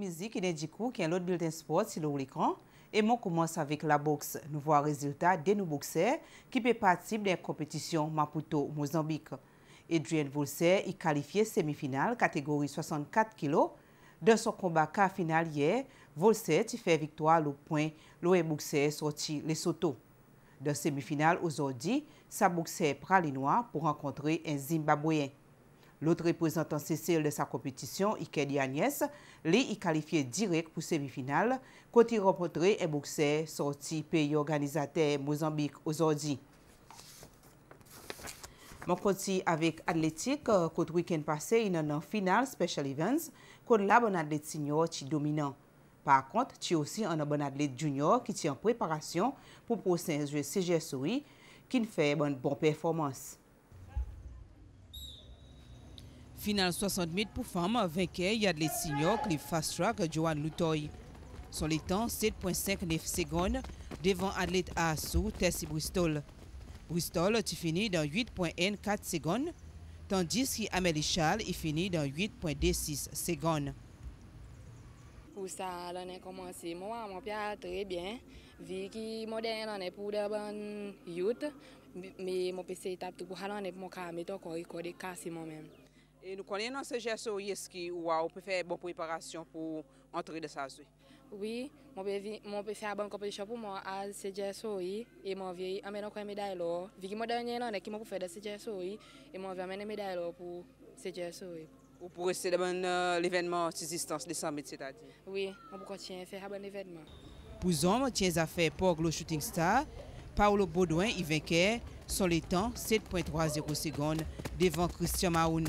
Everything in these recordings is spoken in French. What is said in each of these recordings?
musique, il est coup qu'il y a l'autre bulletin sport sur l'Ourican. Et on commence avec la boxe. Nous voyons résultat des nouveaux boxeurs qui peuvent participer des compétitions Maputo-Mozambique. Adrien Volser est qualifié semi-finale catégorie 64 kg. Dans son combat quart final hier, Volser fait victoire au point. L'OE boxeur sorti les Soto. Dans semi-finale aujourd'hui, sa boxeur pralinois pour rencontrer un Zimbabwéen. L'autre représentant CCL de sa compétition, Ikedi Agnès, l'est qualifié direct pour semi-finale, côté rencontré et boxé sorti pays organisateur Mozambique aujourd'hui. Mon konti avèk atletik, kote wikend pase, inan nan final special events, kote la bon atlet senior ti dominant. Par kont, ti osi an bon atlet junior ki ti an preparasyon pou prosenjwe CGSOI, ki n fè bon, bon performans. Performance. Final 60 mètres pour femmes, vainqueur, il y a les Fast Track, Johan Lutoy. Son temps 7.59 secondes devant athlète Assou, Tessie Bristol. Bristol tu finis dans 8.14 secondes, tandis qu'Amélie Charles il finit dans 8.26 secondes. Pour ça, a commencé, moi, mon père très bien, vu que moderne, on est pour de bonnes youth, mais mon PC est pour aller, mon cas, mais encore, il est cassé moi-même. Et nous connaissons ce GSO, est-ce qu'on peut faire une bonne préparation pour entrer dans ça Oui, je peux faire une bonne compétition pour moi à CGSO et je vais amener une médaille là. Vu que je dernier an qui m'a fait de CGSO et je vais amener une médaille là pour CGSO. Ou pour rester dans l'événement de distance de 100 mètres, c'est-à-dire Oui, on peut continuer à faire un bon événement. Pour les hommes, tiens à faire pour le Shooting Star, Paolo Baudouin est vainqueur sur les temps 7.30 secondes devant Christian Mahoun.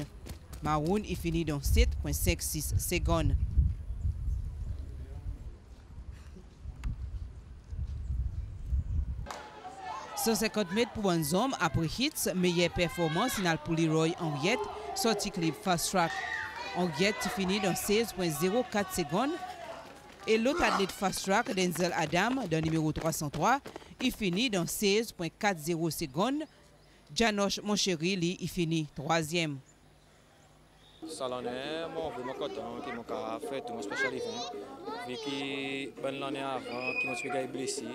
Maroon est fini dans 7.56 secondes. « 150 mètres pour un homme après hits, meilleure performance pour Leroy Henriette, sorti clip fast track. Henriette finit dans 16.04 secondes. Et l'autre athlète fast track, Denzel Adam, dans numéro 303, il finit dans 16.40 secondes. Janoche Monchery, lui, il finit troisième. Salonè, mwen ki mwen ka mwen special event. Vi ki ban lanè avan, ki mwen se gaye blesi.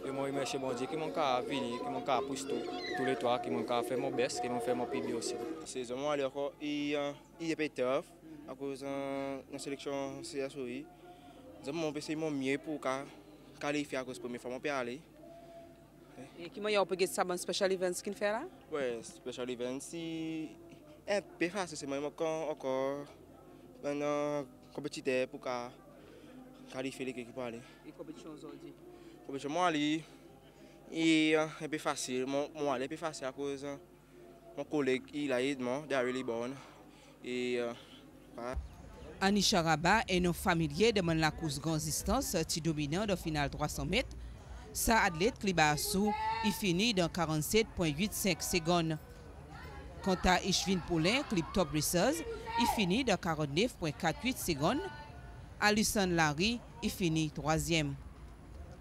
E mwen bon di ki mwen ka vini, ki mwen ka pousse tou, tou le toa, ki mwen ka fè mwen bes, ki mwen fè mwen pibi osi. Sezon mwen alè akor, i epè tèv, akouz nan seleksyon mwen mwen mye pou ka kalifi fè mwen alè. E ki mwen fè la? Wè, si... É bem fácil, assim, mas com o na competição pour qualifier l'équipe pour aller. E competition aujourd'hui? Competition ali e é bem fácil, mon aller é bem fácil à cause mon collègue il a aidé moi les bonnes et Anisha Rabat est un familier de la course grande distance qui dominant dans finale 300 mètres. Sa athlète Klibassou, il finit dans 47.85 secondes. Quant à Ishvin Poulin, clip top raceuse, il finit de 49.48 secondes. Alison Larry, il finit troisième.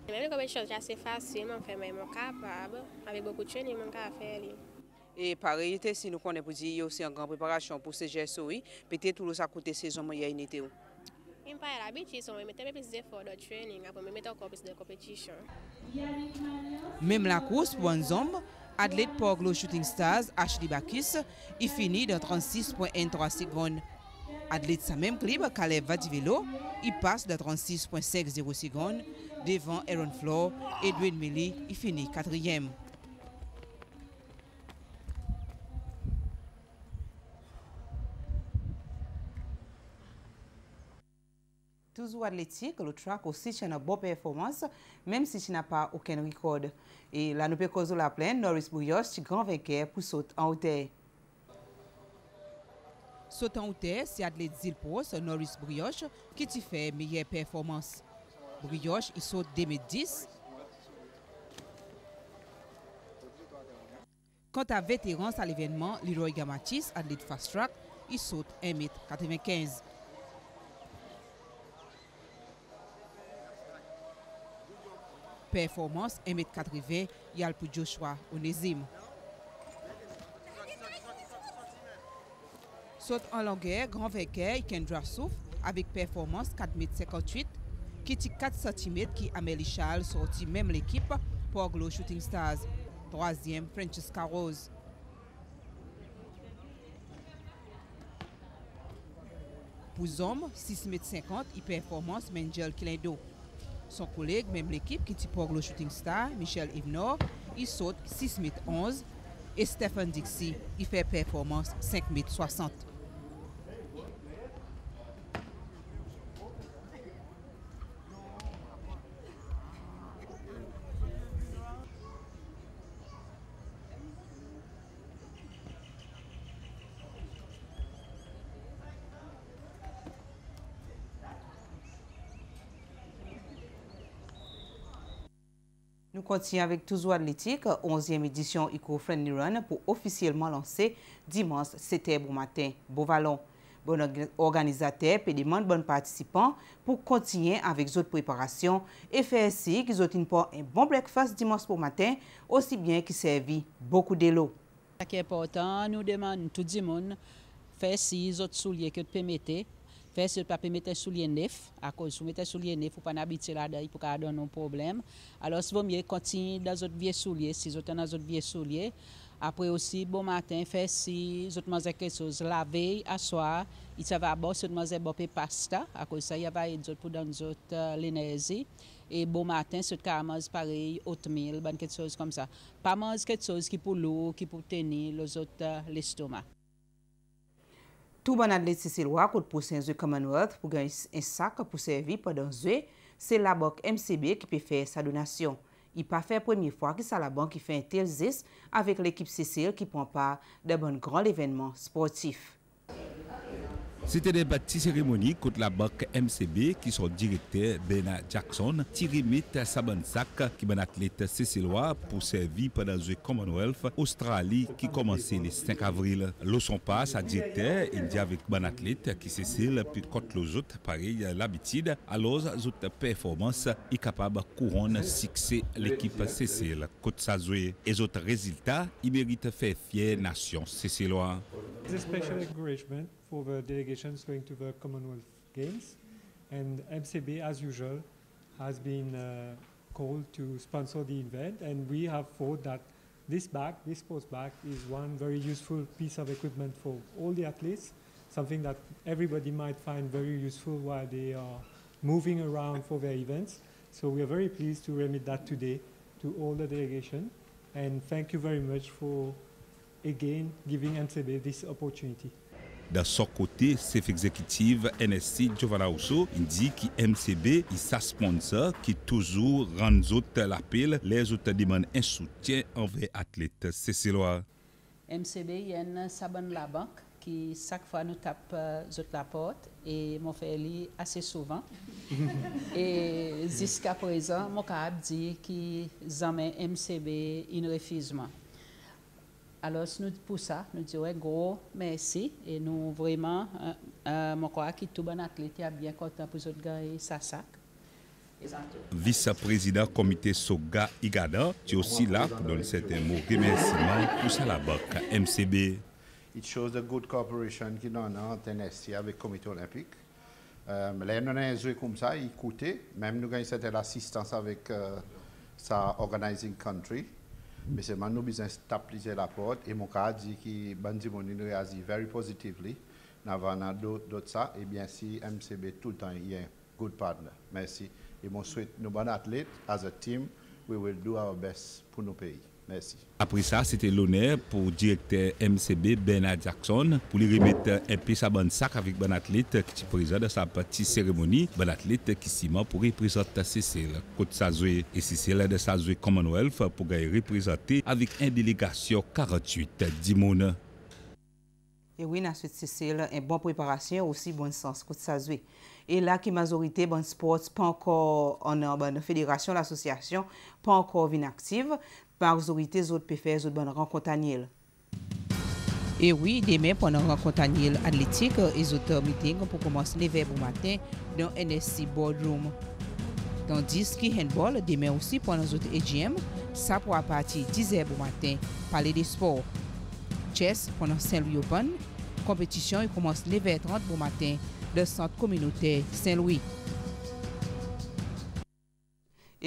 Même comme une chose assez facile, on fait même capable, avec beaucoup de training, on peut faire. Et par réalité, si nous connaissons pour dire aussi en grande préparation pour ces GSOI, peut-être tout ça côté saison, il y a une été. Mwen pa el abiti, so mwen mette mwen plis defor do trening, apon mwen mette akon plis de kompetisyon. Mem la kous pou an zomb, athlète Poglo Shooting Stars, Ashley Bakis, il finit dans 36.13 secondes. Athlète sa même clip, Caleb Vadivelo, il passe dans 36.50 secondes devant Aaron Floor, Edwin Millie, il finit quatrième. Toujours athlétique, le track aussi, c'est une bonne performance, même si tu n'as pas aucun record. Et là, nous pouvons la plaine, Norris Bouyoche, c'est grand vainqueur pour sauter en hauteur. Sauter en hauteur, c'est athlète Zilpos, Norris Brioche, qui te fait meilleure performance. Brioche, il saute 2010. Quant à vétéran à l'événement, Leroy Gamatis, athlète fast track, il saute 1m95. Performance 1m80 y a pour Joshua Onésime. Saute en longueur, grand vainqueur, Kendra Souf, avec performance 4,58 m, qui est 4 cm qui Amélie Charles sorti même l'équipe pour Glow Shooting Stars. Troisième, Francesca Rose. Pour hommes, 6,50 m et performance Mengel Kilendo. Son koleg, mem l'ekip ki ti Poglo Shooting Star, Michel Ivnor, y sot 6 m 11 e Stephen Dixie y fe performans 5 m 60. Nous continuons avec toujours athlétique, 11e édition Eco-Friendly Run pour officiellement lancer dimanche 7h bon matin, Beauvalon. Bon organisateur peut demander bon participants pour continuer avec autres préparations et faire ainsi qu'ils ont une un bon breakfast dimanche pour matin, aussi bien qu'ils servi beaucoup de l'eau. Ce qui est important, nous demandons tout le monde faire si autres souliers que de permettez Fè se pape metè sou liye nef, a koz sou mette sou liye nef ou pa nabite la da, pou ka adon nou problem. Alo se vòmye kontini da zot vie sou liye, si zot an a zot vie sou liye. Apre osi, bon matin, fè si zot manzè kesoz la vey, aswa, it sa va bo, zot manze bo pe pasta, a koz sa yava et zot pou dan zot uh, lenezi. E bon matin, sot ka amaz parey, otmil, ban ketsoz kom sa. Pa amaz ketsoz ki pou lou, ki pou teni, lo zot uh, lestoma. Touban atletistil wak kout pousen zwe Commonwealth pou gen yon sak pou servi padan zwe, se la bank MCB ki pe fè sa donasyon. I pa fè premye fwa ki sa la bank ki fè un tel zis avèk l'ekip Cecil ki pon pa de bon gran l'evenman sportif. C'était des bâtis cérémonies contre la banque MCB qui sont directeur Bernard Jackson qui remet sa bonne sac qui est un athlète cécilois pour servir pendant le Commonwealth Australie qui commençait le 5 avril. Le passe à directeur, il dit avec bon athlète qui Cécile puis contre les autres pareil l'habitude alors les autres performances est capable de couronner succès l'équipe Cécile. Côte sa et les autres résultats, il mérite faire fier nation cécilois. For the delegations going to the Commonwealth Games. And MCB, as usual, has been uh, called to sponsor the event. And we have thought that this bag, this sports bag, is one very useful piece of equipment for all the athletes, something that everybody might find very useful while they are moving around for their events. So we are very pleased to remit that today to all the delegation. And thank you very much for, again, giving MCB this opportunity. Da só kote, sef ekzekitiv NSC Giovanna Rousseau indi ki MCB yi sa sponsor ki toujou ran zot l'apel le zot diman en soutyen anve atlet Ceciloa. MCB yen saban la bank ki sak fwa nou tap zot la pot e mwen fè li ase souvan. e ziska prezan mwen ka ap di ki zanmen MCB in refizman. Alors, nous, pour ça, nous disons un gros merci et nous vraiment, euh, euh, je crois que tout bon athlète est bien content pour gagner sa sac. Vice-président comité Soga Igada, tu es aussi là pour donner certains mots remerciements pour ça la banque MCB. It shows the good cooperation qui donne en Tennessee avec le comité olympique. Euh, là, nous avons joué comme ça, écouté, même nous avons cette assistance avec euh, sa organizing country. Mais c'est maintenant besoin stabiliser la porte et mon cas dit que Bandi Moni réagit very positively. Navana d'autres ça et bien si MCB tout le temps est un good partner. Merci. Et mon souhaite nous bon athlètes as a team we will do our best pour nos pays. Merci. Après ça, c'était l'honneur pour le directeur MCB Bernard Jackson pour lui remettre un peu sa bonne sac avec bon athlète qui est présent dans sa petite cérémonie. Bon athlète qui s'y pour représenter Cécile. Côte Sazoué et Cécile de Sazoué Commonwealth pour représenter avec une délégation 48 d'Imone. Et oui, la suite Cécile, une bonne préparation, aussi bon sens, Côte Sazoué. Et là, qui majorité bon sport, pas encore en bonne fédération, l'association, pas encore inactive par zorite zot pe fe zot ban renkont Aniel. Ewi, demen pwennan renkont Aniel atletik, e zot meeting pou komanse leve pou maten nan NSC Boardroom. Tandis ki handball demen osi pwennan zot EGM, sa pou apati 10 e pou maten, pale de sport. Chess pwennan Saint-Louis Open, kompetisyon e komanse leve 30 pou maten, de sante kominote Saint-Louis.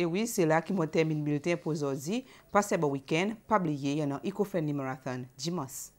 E wè, se la ki mwen termine bulletin pou zodi. Pase ba bon wikend, pabliye yon an Ecofriendly Marathon. Jimans!